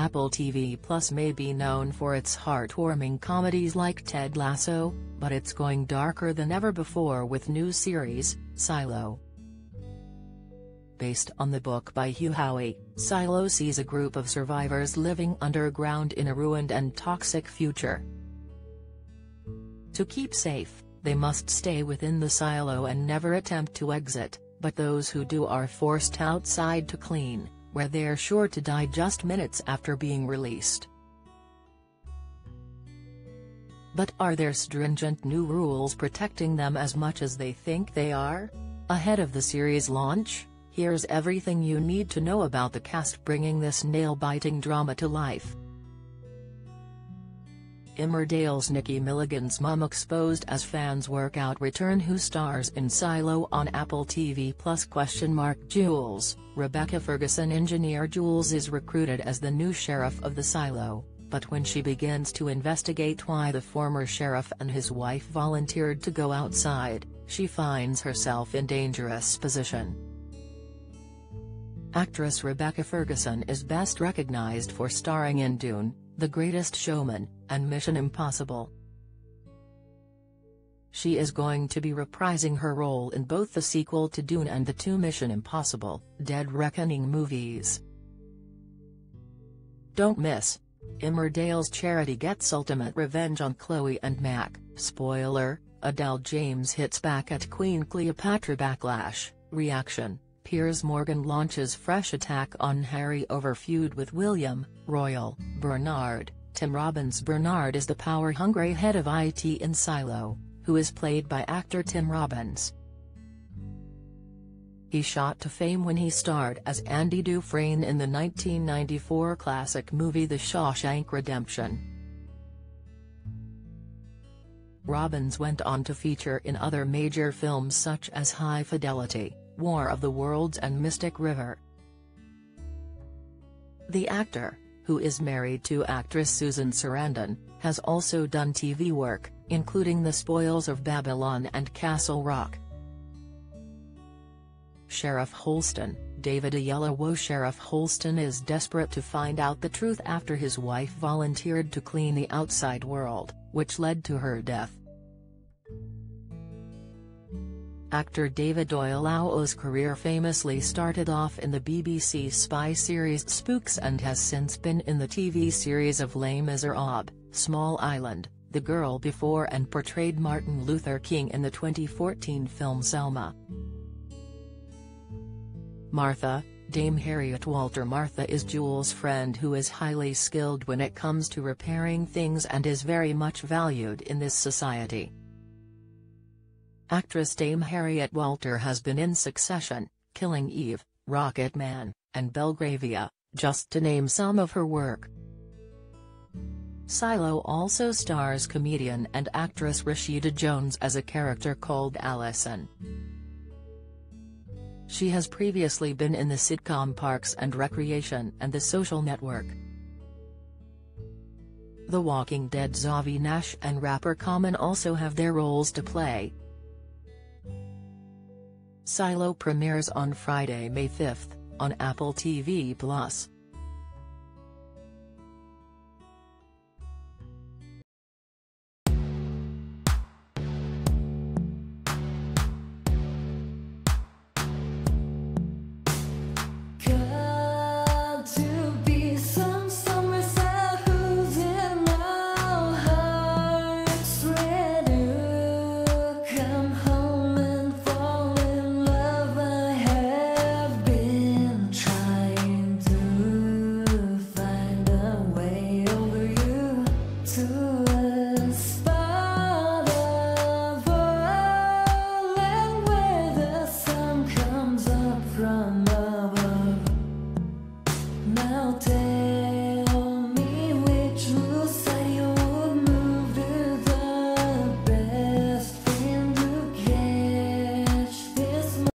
Apple TV Plus may be known for its heartwarming comedies like Ted Lasso, but it's going darker than ever before with new series, Silo. Based on the book by Hugh Howey, Silo sees a group of survivors living underground in a ruined and toxic future. To keep safe, they must stay within the silo and never attempt to exit, but those who do are forced outside to clean, where they're sure to die just minutes after being released. But are there stringent new rules protecting them as much as they think they are? Ahead of the series launch, here's everything you need to know about the cast bringing this nail-biting drama to life. Emmerdale's Nikki Milligan's mum exposed as fans work out return who stars in Silo on Apple TV Plus question mark Jules, Rebecca Ferguson engineer Jules is recruited as the new sheriff of the Silo, but when she begins to investigate why the former sheriff and his wife volunteered to go outside, she finds herself in dangerous position. Actress Rebecca Ferguson is best recognized for starring in Dune, The Greatest Showman, and Mission Impossible. She is going to be reprising her role in both the sequel to Dune and the two Mission Impossible, Dead Reckoning movies. Don't miss. Emmerdale's charity gets ultimate revenge on Chloe and Mac, spoiler, Adele James hits back at Queen Cleopatra backlash, reaction, Piers Morgan launches fresh attack on Harry over feud with William, Royal, Bernard, Tim Robbins Bernard is the power-hungry head of IT in Silo, who is played by actor Tim Robbins. He shot to fame when he starred as Andy Dufresne in the 1994 classic movie The Shawshank Redemption. Robbins went on to feature in other major films such as High Fidelity, War of the Worlds and Mystic River. The actor, who is married to actress Susan Sarandon, has also done TV work, including The Spoils of Babylon and Castle Rock. Sheriff Holston, David Oyelowo Sheriff Holston is desperate to find out the truth after his wife volunteered to clean the outside world, which led to her death. Actor David Oyelowo's career famously started off in the BBC spy series Spooks and has since been in the TV series of Les Miserables, Small Island, The Girl Before and portrayed Martin Luther King in the 2014 film Selma. Martha, Dame Harriet Walter Martha is Jules' friend who is highly skilled when it comes to repairing things and is very much valued in this society. Actress Dame Harriet Walter has been in Succession, Killing Eve, Rocket Man, and Belgravia, just to name some of her work. Silo also stars comedian and actress Rashida Jones as a character called Allison. She has previously been in the sitcom Parks and Recreation and The Social Network. The Walking Dead's Avi Nash and rapper Common also have their roles to play, Silo premieres on Friday, May 5, on Apple TV+.